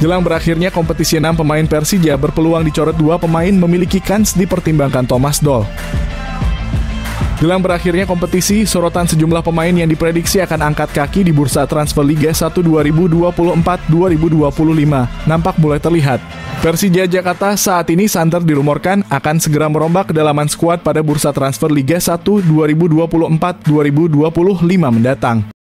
Jelang berakhirnya kompetisi enam pemain Persija berpeluang dicoret dua pemain memiliki kans dipertimbangkan Thomas Doll. Jelang berakhirnya kompetisi, sorotan sejumlah pemain yang diprediksi akan angkat kaki di bursa transfer Liga 1 2024-2025 nampak mulai terlihat. Persija Jakarta saat ini santer dirumorkan akan segera merombak kedalaman skuad pada bursa transfer Liga 1 2024-2025 mendatang.